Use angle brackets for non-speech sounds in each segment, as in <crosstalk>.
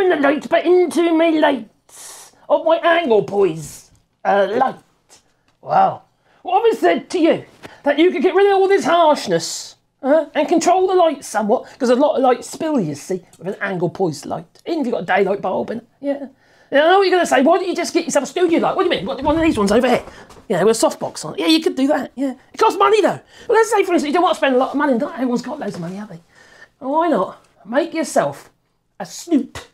shine the light but into my lights of my Anglepoise uh, light. Well, what have I said to you? That you could get rid of all this harshness uh, and control the light somewhat because a lot of light spill, you see, with an angle poised light. Even if you've got a daylight bulb and Yeah. I know what you're going to say. Why don't you just get yourself a studio light? What do you mean? What, one of these ones over here? Yeah, with a softbox on it. Yeah, you could do that. Yeah. It costs money, though. Well, let's say, for instance, you don't want to spend a lot of money. Not everyone's got loads of money, have they? Why not make yourself a snoot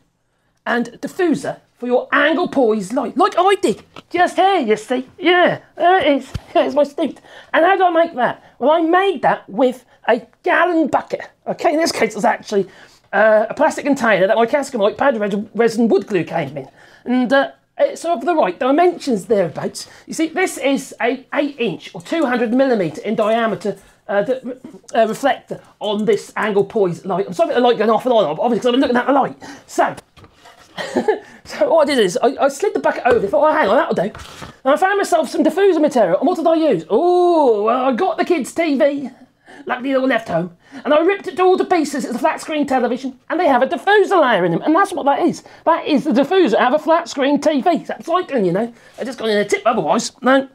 and diffuser for your angle poised light, like I did. Just here, you see. Yeah, there it is. <laughs> There's my snoot. And how do I make that? Well, I made that with a gallon bucket. Okay, in this case, it's actually uh, a plastic container that my Cascamite powder resin wood glue came in. And uh, it's of the right dimensions thereabouts. You see, this is a 8 inch or 200 millimetre in diameter uh, the, uh, reflector on this angle poised light. I'm sorry the light going off and on, obviously, because I've been looking at the light. So, <laughs> so what I did is I, I, slid the bucket over. Thought, oh, hang on, that'll do. And I found myself some diffuser material. And what did I use? Oh, well, I got the kids' TV. Luckily, they all left home. And I ripped it all to pieces. It's a flat screen television. And they have a diffuser layer in them. And that's what that is. That is the diffuser. I have a flat screen TV. That's cycling, you know. I just got in a tip otherwise. No.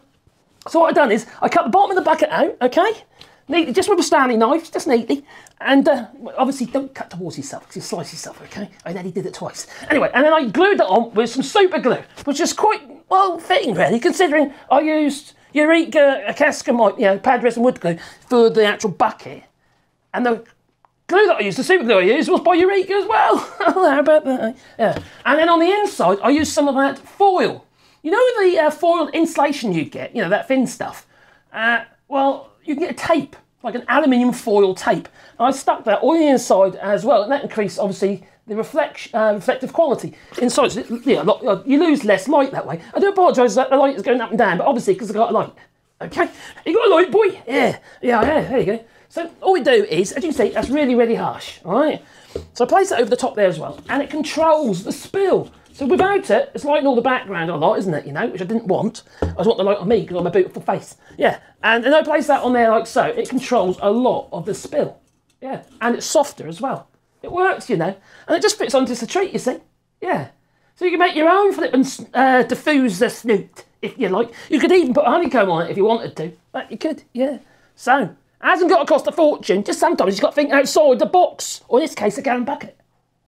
So what I've done is I cut the bottom of the bucket out, okay? Neatly, just with a Stanley knife, just neatly. And uh, obviously, don't cut towards yourself because you slice yourself, okay? I nearly did it twice. Anyway, and then I glued it on with some super glue, which is quite well fitting, really, considering I used Eureka a Cascamite, you know, pad resin wood glue for the actual bucket. And the glue that I used, the super glue I used, was by Eureka as well. <laughs> How about that? Yeah. And then on the inside, I used some of that foil. You know the uh, foiled insulation you get, you know, that thin stuff? Uh, well, you can get a tape, like an aluminium foil tape. And I stuck that on the inside as well, and that increased, obviously, the reflect, uh, reflective quality inside. So, yeah, lot, you lose less light that way. I do apologise that the light is going up and down, but obviously because I've got a light. Okay, you got a light, boy? Yeah, yeah, yeah, there you go. So all we do is, as you can see, that's really, really harsh, all right? So I place it over the top there as well, and it controls the spill. So without it, it's lighting all the background a lot, isn't it? You know, which I didn't want. I just want the light on me because I'm a beautiful face. Yeah, and then I place that on there like so. It controls a lot of the spill. Yeah, and it's softer as well. It works, you know, and it just fits onto the treat, you see. Yeah, so you can make your own flip and uh, diffuser snoot if you like. You could even put honeycomb on it if you wanted to. But you could, yeah. So, hasn't got to cost a fortune. Just sometimes you've got to think outside the box, or in this case, a gallon bucket.